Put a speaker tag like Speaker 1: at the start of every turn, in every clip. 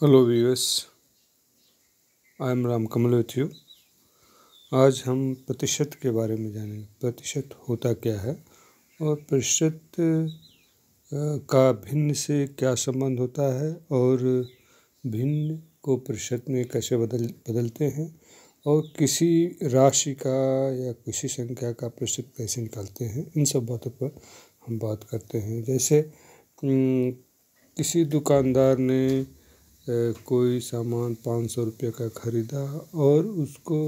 Speaker 1: Hello viewers I am Ram Kamal with you आज हम प्रतिशत के बारे में जानेंगे। प्रतिशत होता क्या है और प्रतिशत का भिन्न से क्या संबंध होता है और भिन्न को प्रतिशत में कैसे बदल, बदलते हैं और किसी राशि का या किसी संख्या का प्रतिशत कैसे निकालते हैं, इन सब बातों पर हम बात करते हैं। जैसे किसी दुकानदार ने कोई सामान पाँच सौ रुपये का ख़रीदा और उसको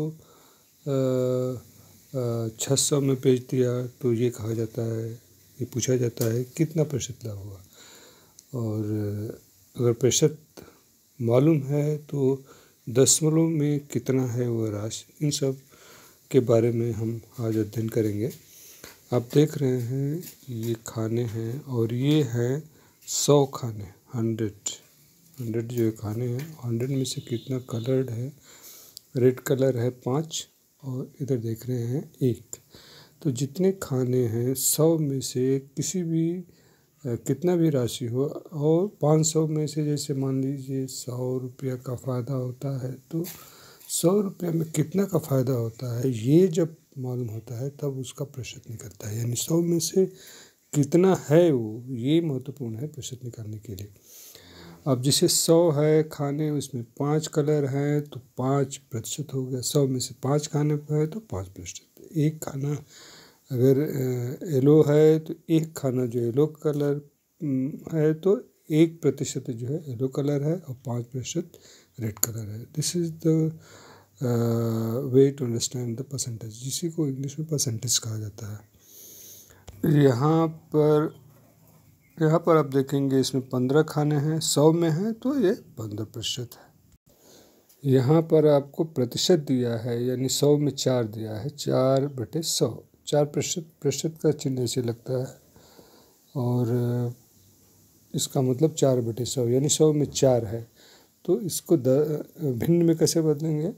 Speaker 1: छः सौ में बेच दिया तो ये कहा जाता है, ये पूछा जाता है कितना प्रतिशत लाभ हुआ? और अगर प्रतिशत मालूम है तो दशमलव में कितना है वह राशि, इन सब के बारे में हम आज अध्ययन करेंगे। आप देख रहे हैं, ये खाने हैं और ये हैं सौ खाने, हंड्रेड। हंड्रेड जो खाने हैं, हंड्रेड में से कितना कलर्ड है? रेड कलर है पाँच और इधर देख रहे हैं एक। तो जितने खाने हैं, सौ में से किसी भी कितना भी राशि हो और पाँच सौ में से जैसे मान लीजिए सौ रुपया का फ़ायदा होता है तो सौ रुपये में कितना का फ़ायदा होता है, ये जब मालूम होता है, तब उसका प्रतिशत निकलता है। यानी सौ में से कितना है वो, ये महत्वपूर्ण है प्रतिशत निकालने के लिए। अब जिसे सौ है खाने, उसमें पाँच कलर हैं तो पाँच प्रतिशत हो गया। सौ में से पाँच खाने पर है तो पाँच प्रतिशत। एक खाना अगर येलो है तो एक खाना जो येलो कलर है तो एक प्रतिशत जो है येलो कलर है और पाँच प्रतिशत रेड कलर है। This is the way to understand the percentage जिसी को इंग्लिश में परसेंटेज कहा जाता है। यहाँ पर यहाँ पर आप देखेंगे इसमें पंद्रह खाने हैं, सौ में हैं तो ये पंद्रह प्रतिशत है। यहाँ पर आपको प्रतिशत दिया है, यानी सौ में चार दिया है, चार बटे सौ। चार प्रतिशत प्रतिशत का चिन्ह ऐसे लगता है। और इसका मतलब चार बटे सौ, यानी सौ में चार है। तो इसको भिन्न में कैसे बदलेंगे?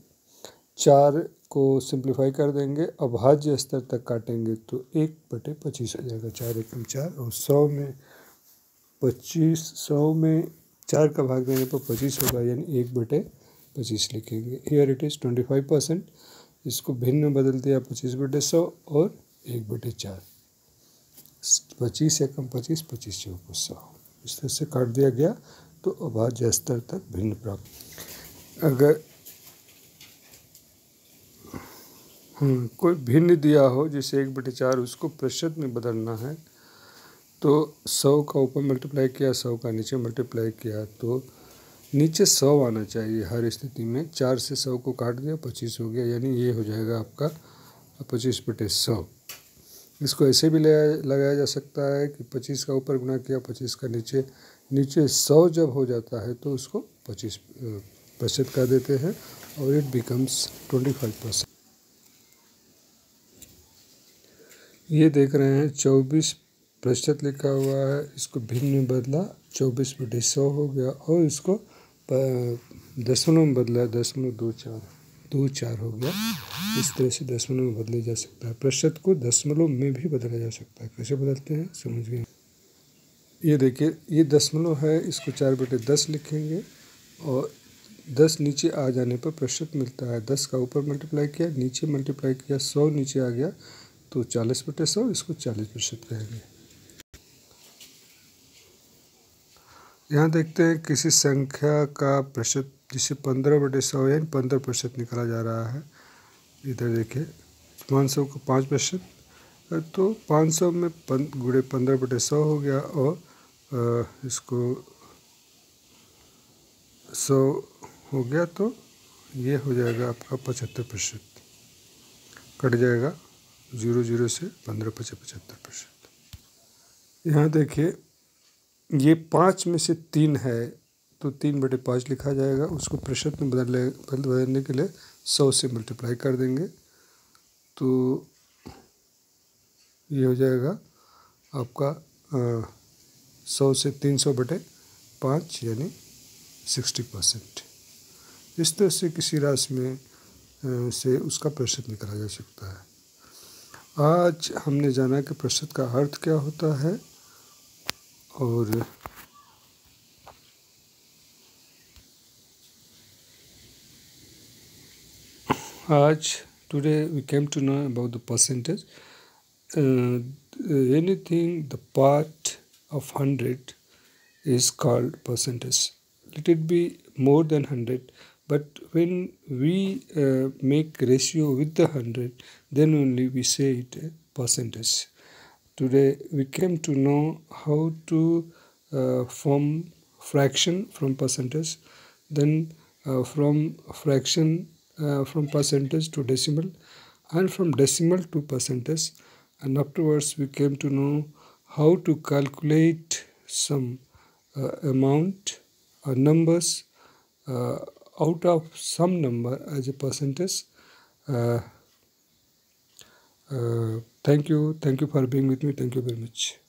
Speaker 1: चार को सिंप्लीफाई कर देंगे, अभाज्य स्तर तक काटेंगे तो एक बटे पच्चीस हो जाएगा, चार एकम चार, और सौ में पच्चीस सौ में चार का भाग देने पर पच्चीस होगा, यानी एक बटे पच्चीस लिखेंगे। Here it is twenty five percent इसको भिन्न में बदल दिया, पच्चीस बटे सौ और एक बटे चार। पच्चीस एकम पच्चीस पच्चीस चौको सौ। इस तरह से काट दिया गया तो अभाज्य स्तर तक भिन्न प्राप्त। अगर कोई भिन्न दिया हो, जैसे एक बटे चार, उसको प्रतिशत में बदलना है तो सौ का ऊपर मल्टीप्लाई किया, सौ का नीचे मल्टीप्लाई किया तो नीचे सौ आना चाहिए हर स्थिति में। चार से सौ को काट दिया, पच्चीस हो गया, यानी ये हो जाएगा आपका पच्चीस बटे सौ। इसको ऐसे भी लगाया जा सकता है कि पच्चीस का ऊपर गुना किया, पच्चीस का नीचे। नीचे सौ जब हो जाता है तो उसको पच्चीस प्रतिशत कर देते हैं और it becomes twenty five percent ये देख रहे हैं चौबीस प्रतिशत लिखा हुआ है, इसको भिन्न में बदला, चौबीस बटे सौ हो गया और इसको दशमलव में बदला, दशमलव दो चार दो चार हो गया। इस तरह से दशमलव में बदला जा सकता है। प्रतिशत को दशमलव में भी बदला जा सकता है। कैसे बदलते हैं? समझ गए? ये देखिए, ये दशमलव है, इसको चार बटे दस लिखेंगे और दस नीचे आ जाने पर प्रतिशत मिलता है। दस का ऊपर मल्टीप्लाई किया, नीचे मल्टीप्लाई किया, सौ नीचे आ गया तो चालीस बटे सौ, इसको चालीस प्रतिशत कहेंगे। यहाँ देखते हैं किसी संख्या का प्रतिशत जिसे पंद्रह बटे सौ यानी पंद्रह प्रतिशत निकाला जा रहा है। इधर देखिए पाँच सौ को पाँच प्रतिशत तो पाँच सौ में पन, गुड़े पंद्रह बटे सौ हो गया और इसको सौ हो गया तो ये हो जाएगा आपका पचहत्तर प्रतिशत। कट जाएगा ज़ीरो ज़ीरो से पंद्रह पचहत्तर प्रतिशत। यहाँ देखिए ये पाँच में से तीन है तो तीन बटे पाँच लिखा जाएगा। उसको प्रतिशत में बदलने बदलने के लिए सौ से मल्टीप्लाई कर देंगे। तो ये हो जाएगा आपका सौ से तीन सौ बटे पाँच यानी सिक्सटी परसेंट इस तरह से किसी राशि में आ, से उसका प्रतिशत निकाला जा सकता है। आज हमने जाना कि प्रतिशत का अर्थ क्या होता है। और today we came to know about the percentage. Uh, anything the part of 100 is called percentage. Let it be more than 100 but when we uh, make ratio with the 100 then only we say it a percentage today we came to know how to uh, form fraction from percentage then uh, from fraction uh, from percentage to decimal and from decimal to percentage. And afterwards we came to know how to calculate some uh, amount or numbers uh, out of some number as a percentage uh, uh, Uh, thank you. Thank you for being with me. Thank you very much